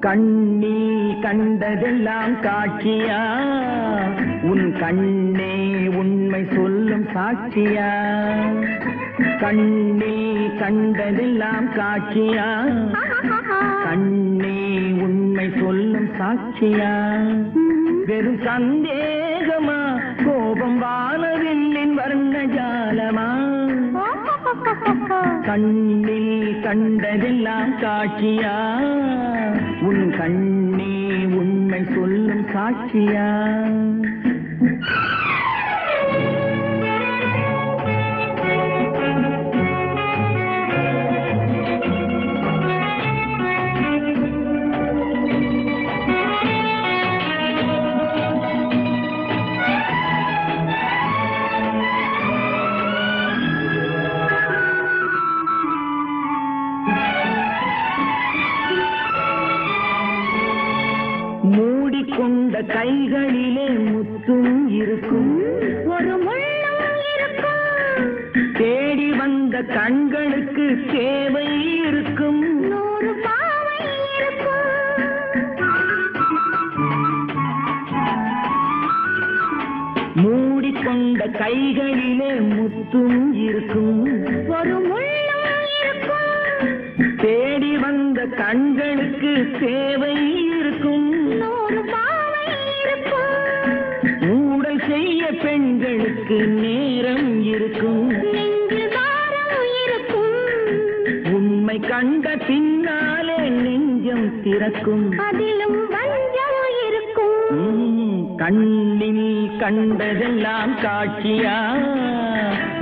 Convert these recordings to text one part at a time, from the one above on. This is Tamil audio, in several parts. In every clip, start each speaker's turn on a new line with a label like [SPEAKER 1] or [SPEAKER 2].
[SPEAKER 1] கண்ணீ கண்டதெல்லாம் காட்சியா? உன் கண்ணே உண்மை சொல்லும் சாட்சியா? கண்ணே கண்டதெல்லாம் காட்சியா? கண்ணே உண்மை சொல்லும் சாட்சியா? வெறும் சந்தே கண்ணில் கண்டதெல்லாம் காட்சியா உன் கண்ணே உண்மை சொல்லும் சாட்சியா? மூடிக்கொண்ட கைகளிலே முத்தும் இருக்கும்.
[SPEAKER 2] ஒரு
[SPEAKER 1] தேடி வந்த கண்களுக்கு சேவை இருக்கும்.
[SPEAKER 2] நூறு பாவை இருக்கும்.
[SPEAKER 1] மூடிக்கொண்ட கைகளிலே முத்தும் இருக்கும்.
[SPEAKER 2] ஒரு
[SPEAKER 1] தேடி வந்த கண்களுக்கு சேவை செய்ய பெண்களுக்கு நேரம் இருக்கும். உண்மை கண்ட பின்னாலே நெஞ்சம் திறக்கும்.
[SPEAKER 2] அதிலும்
[SPEAKER 1] கண்ணில் கண்டதெல்லாம் காட்சியா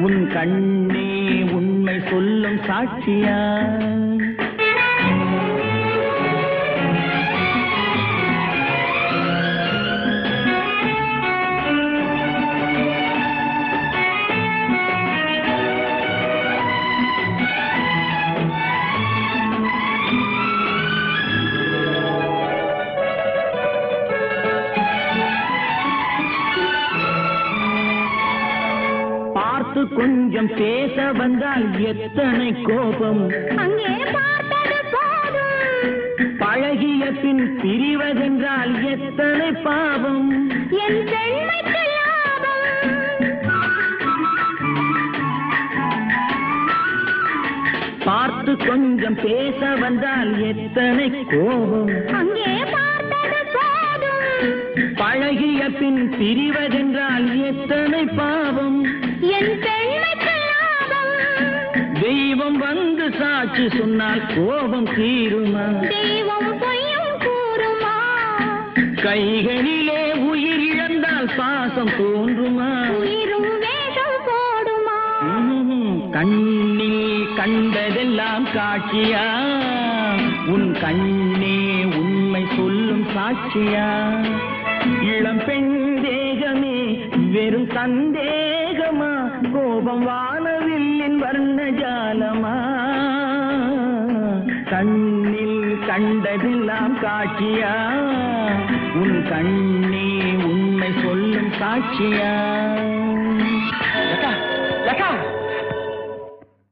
[SPEAKER 1] உன் கண்ணே உண்மை சொல்லும் சாட்சியா? பார்த்து கொஞ்சம் பேச வந்தால் எத்தனை கோபம்? பழகிய பின் பிரிவதென்றால் எத்தனை பாவம்? பார்த்து கொஞ்சம் பேச வந்தால் எத்தனை கோபம்? பழகிய பின் பிரிவதென்றால் எத்தனை பாவம்? தெய்வம் வந்து சாட்சி சொன்னால் கோபம் தீருமா?
[SPEAKER 2] தெய்வம் பொய்யும் கூறுமா?
[SPEAKER 1] கைகளிலே உயிர் இழந்தால் பாசம் தோன்றுமா?
[SPEAKER 2] உயிரும் வேஷம் போடுமா?
[SPEAKER 1] கண்ணில் கண்டதெல்லாம் காட்சியா? உன் கண்ணே உண்மை சொல்லும் சாட்சியா? இளம் பெண் தேகமே வெறும் சந்தேகமா கோபம் வானவில்லின் வர்ண ஜாலமா? கண்ணில் கண்டதெல்லாம் காட்சியா? உன் கண்ணே உண்மை சொல்லும் சாட்சியா?